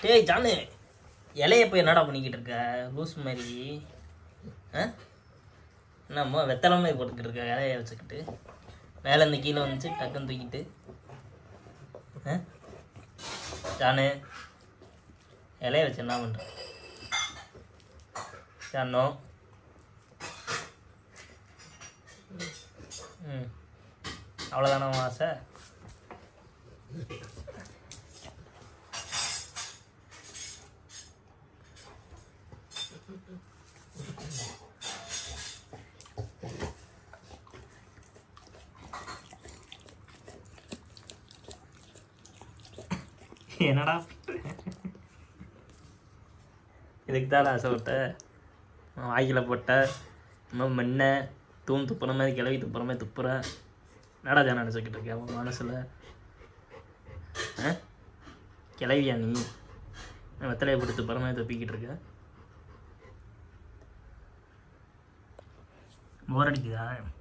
டேய் ஜானு இலைய போய் என்னடா பண்ணிக்கிட்டு இருக்க? லூஸ் மாதிரி. ஆ? என்னம்மா வெத்தலமே மாதிரி போட்டுக்கிட்டு இருக்க இலைய வச்சுக்கிட்டு. மேலே இந்த கீழே வந்துச்சு டக்குன்னு தூக்கிட்டு. ஆ? ஜானு இலைய வச்சு என்ன பண்ணுற ஜானோ. ம். அவ்வளோதானே ஆசை? என்னடா? இதுக்கு தான் விட்ட வாய்க்கில் போட்ட இன்னும் மென்ன தூண் துப்புற மாதிரி கிளவி துப்புற மாதிரி துப்புற. என்னடா ஜான நினச்சிக்கிட்டு இருக்கேன் உன் மனசில்? ஆ? கிளவியா நீ? வெத்தலையை போட்டு துப்புற மாதிரி துப்பிக்கிட்டு वारंट दिया है।